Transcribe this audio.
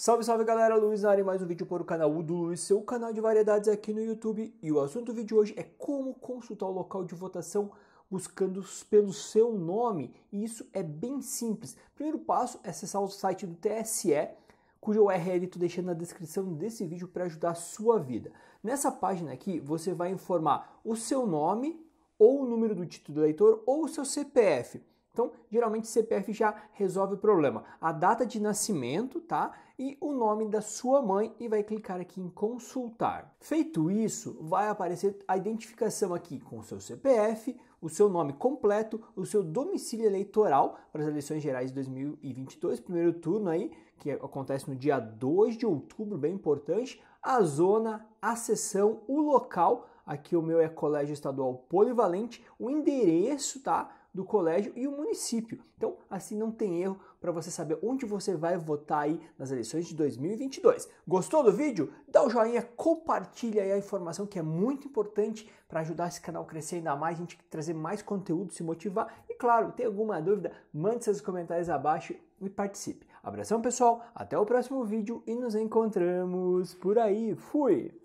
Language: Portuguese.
Salve, salve galera, Luiz Nari, mais um vídeo para o canal do Luiz, seu canal de variedades aqui no YouTube. E o assunto do vídeo de hoje é como consultar o local de votação buscando pelo seu nome. E isso é bem simples. Primeiro passo é acessar o site do TSE, cuja URL estou deixando na descrição desse vídeo para ajudar a sua vida. Nessa página aqui, você vai informar o seu nome, ou o número do título do eleitor, ou o seu CPF. Então, geralmente CPF já resolve o problema. A data de nascimento, tá? E o nome da sua mãe e vai clicar aqui em consultar. Feito isso, vai aparecer a identificação aqui com o seu CPF, o seu nome completo, o seu domicílio eleitoral para as eleições gerais de 2022, primeiro turno aí, que acontece no dia 2 de outubro, bem importante, a zona, a sessão, o local, aqui o meu é Colégio Estadual Polivalente, o endereço, tá? Do colégio e o município. Então, assim não tem erro para você saber onde você vai votar aí nas eleições de 2022. Gostou do vídeo? Dá o um joinha, compartilha aí a informação que é muito importante para ajudar esse canal a crescer ainda mais, a gente trazer mais conteúdo, se motivar. E claro, tem alguma dúvida, mande seus comentários abaixo e participe. Abração pessoal, até o próximo vídeo e nos encontramos por aí. Fui!